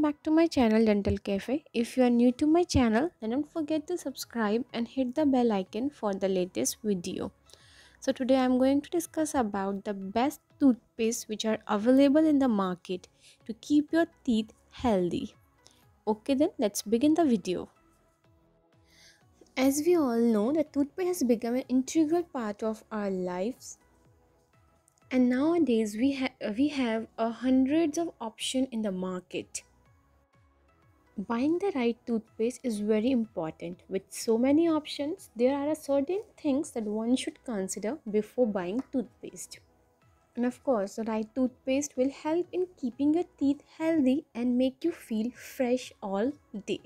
welcome back to my channel Dental Cafe. If you are new to my channel, then don't forget to subscribe and hit the bell icon for the latest video. So today I'm going to discuss about the best toothpaste which are available in the market to keep your teeth healthy. Okay then, let's begin the video. As we all know, the toothpaste has become an integral part of our lives and nowadays we have we have a hundreds of option in the market buying the right toothpaste is very important. With so many options there are certain things that one should consider before buying toothpaste. And of course the right toothpaste will help in keeping your teeth healthy and make you feel fresh all day.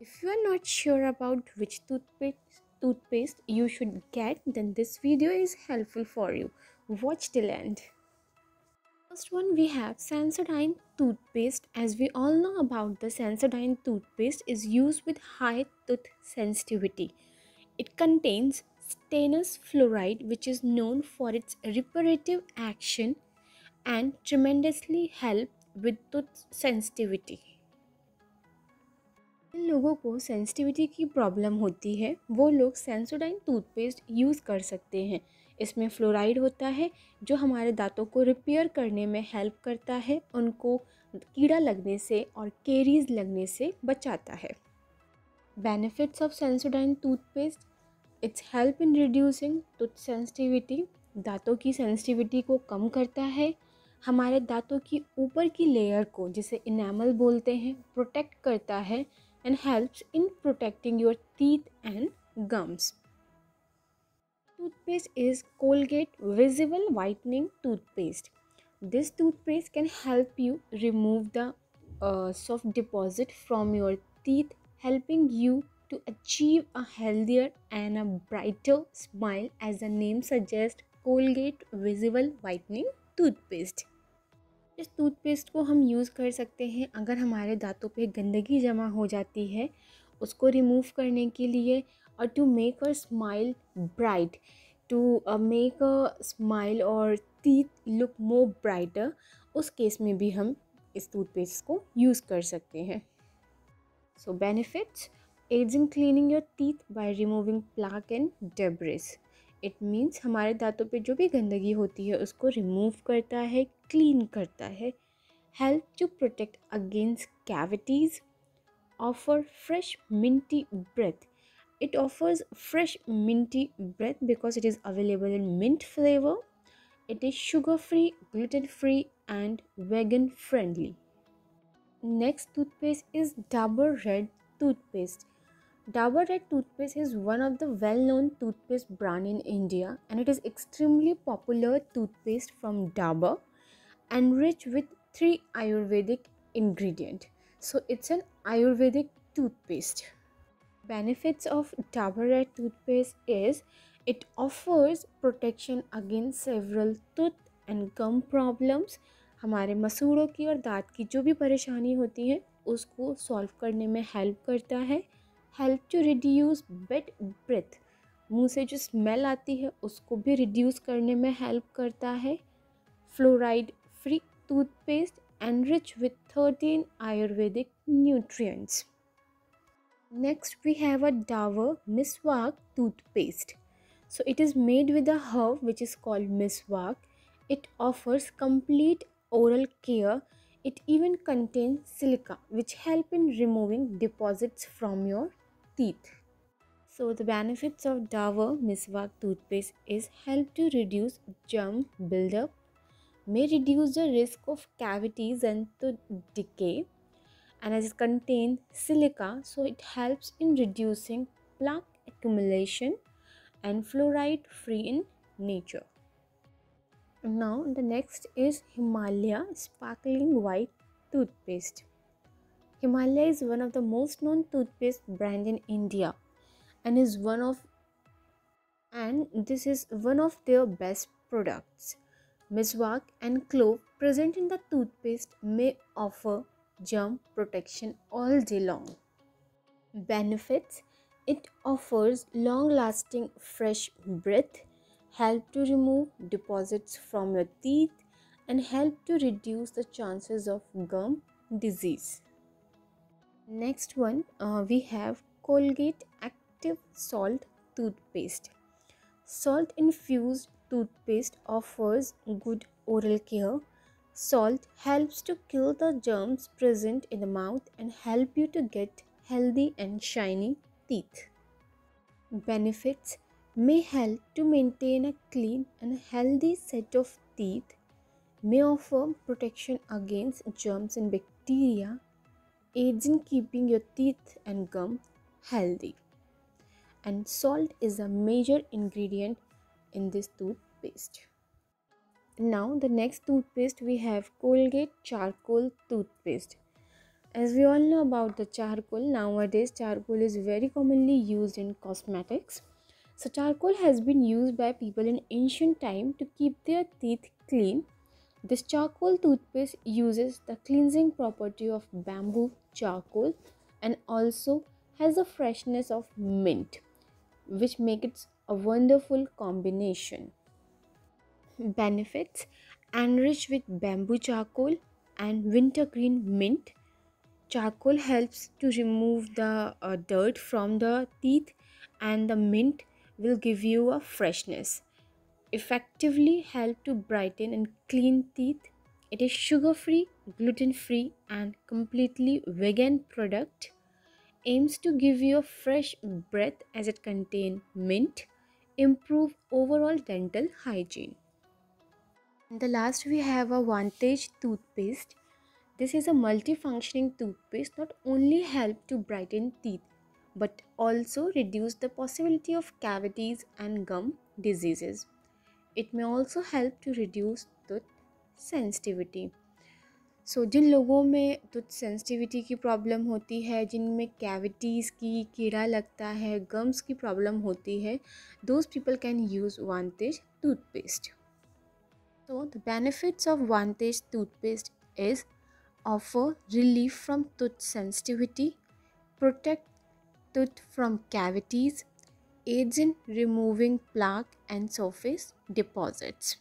If you are not sure about which toothpaste toothpaste you should get then this video is helpful for you. Watch till end first one we have sensodyne toothpaste as we all know about the sensodyne toothpaste is used with high tooth sensitivity it contains stannous fluoride which is known for its reparative action and tremendously help with tooth sensitivity जिन लोगों को sensitivity की problem होती है वो लोग Sensodyne toothpaste use कर सकते हैं इसमें फ्लोराइड होता है, जो हमारे दांतों को रिपेयर करने में हेल्प करता है, उनको कीड़ा लगने से और केरीज लगने से बचाता है। Benefits of Sensodyne toothpaste it's help in reducing tooth sensitivity दांतों की सेंसिटिविटी को कम करता है। हमारे दांतों की ऊपर की लेयर को, जिसे इनामल बोलते हैं प्रोटेक्ट करता है and helps in protecting your teeth and gums toothpaste is Colgate Visible Whitening Toothpaste. This toothpaste can help you remove the uh, soft deposit from your teeth, helping you to achieve a healthier and a brighter smile as the name suggests Colgate Visible Whitening Toothpaste. इस toothpaste को हम use कर सकते हैं अगर हमारे दांतों पे गंदगी जमा हो जाती है उसको रिमूव करने के लिए और to make our smile bright to make a smile और टीथ लुक मोर ब्राइटर उस केस में भी हम इस टूथपेस्ट को यूज़ कर सकते हैं। So benefits in cleaning your teeth by removing plaque and debris it means हमारे दांतों पे जो भी गंदगी होती है, उसको रिमूव करता है क्लीन करता है। Help to protect against cavities offer fresh minty breath it offers fresh minty breath because it is available in mint flavor. It is sugar free gluten free and vegan friendly next toothpaste is dabur red toothpaste. Dabur red toothpaste is one of the well-known toothpaste brand in india and it is extremely popular toothpaste from dabur enriched with three ayurvedic ingredient. So it's an ayurvedic toothpaste benefits of Dabur red toothpaste is it offers protection against several tooth and gum problems हमारे मसूड़ों की और दांत की जो भी परेशानी होती है, उसको सॉल्व करने में हेल्प करता है। Help to reduce bad breath मुँह से जो स्मेल आती है, उसको भी रिड्यूस करने में हेल्प करता है। Fluoride free toothpaste and rich with 13 Ayurvedic nutrients. Next, we have a Dabur Miswak toothpaste. So, it is made with a herb which is called Miswak. It offers complete oral care. It even contains silica, which help in removing deposits from your teeth. So, the benefits of Dabur Miswak toothpaste is help to reduce germ buildup, may reduce the risk of cavities and tooth decay, and as it contains silica so it helps in reducing plaque accumulation and fluoride free in nature. Now the next is himalaya sparkling white toothpaste. Himalaya is one of the most known toothpaste brand in india and is one of and this is one of their best products miswak and clove present in the toothpaste may offer germ protection all day long. Benefits It offers long lasting fresh breath, help to remove deposits from your teeth, and help to reduce the chances of gum disease. Next one, uh, we have Colgate Active Salt Toothpaste. Salt infused toothpaste offers good oral care. Salt helps to kill the germs present in the mouth and help you to get healthy and shiny teeth. Benefits may help to maintain a clean and healthy set of teeth, may offer protection against germs and bacteria, aids in keeping your teeth and gum healthy. And salt is a major ingredient in this toothpaste. Now, the next toothpaste we have Colgate Charcoal Toothpaste. As we all know about the charcoal, nowadays charcoal is very commonly used in cosmetics. So, charcoal has been used by people in ancient time to keep their teeth clean. This charcoal toothpaste uses the cleansing property of bamboo charcoal and also has the freshness of mint, which makes it a wonderful combination. Benefits enriched with bamboo charcoal and wintergreen mint. Charcoal helps to remove the uh, dirt from the teeth, and the mint will give you a freshness. Effectively help to brighten and clean teeth. It is sugar free, gluten free, and completely vegan product aims to give you a fresh breath as it contains mint, improve overall dental hygiene. And the last we have a Vantej toothpaste. This is a multifunctioning toothpaste not only help to brighten teeth but also reduce the possibility of cavities and gum diseases. It may also help to reduce tooth sensitivity. So जिन लोगों में tooth sensitivity की problem होती है, जिनमें cavities की कीड़ा लगता है गम्स की प्रॉब्लम होती है those people can use Vantej toothpaste तो the benefits of Vantej toothpaste is offer relief from tooth sensitivity protect tooth from cavities aids in removing plaque and surface deposits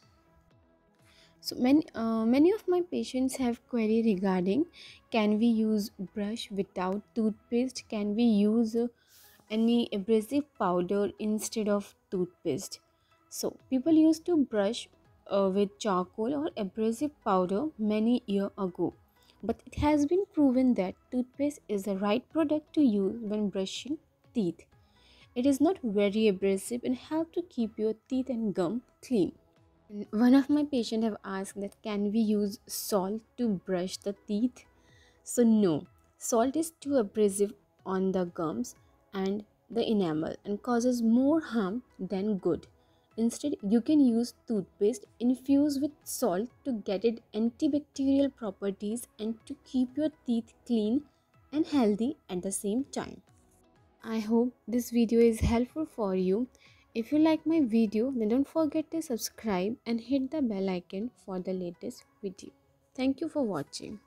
So many, uh, many of my patients have query regarding can we use brush without toothpaste? Can we use uh, any abrasive powder instead of toothpaste? So people used to brush uh, with charcoal or abrasive powder many years ago. But it has been proven that toothpaste is the right product to use when brushing teeth. It is not very abrasive and help to keep your teeth and gum clean. One of my patients have asked that can we use salt to brush the teeth? So no, salt is too abrasive on the gums and the enamel and causes more harm than good. Instead, you can use toothpaste infused with salt to get it antibacterial properties and to keep your teeth clean and healthy at the same time. I hope this video is helpful for you. If you like my video, then don't forget to subscribe and hit the bell icon for the latest video. Thank you for watching.